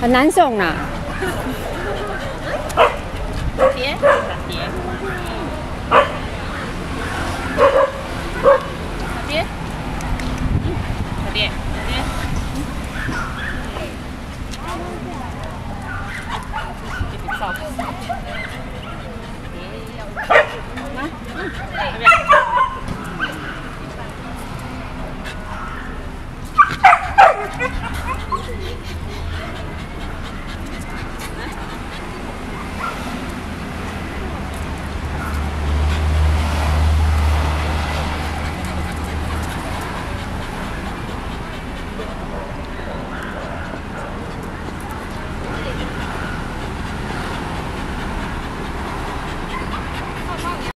很难送呐。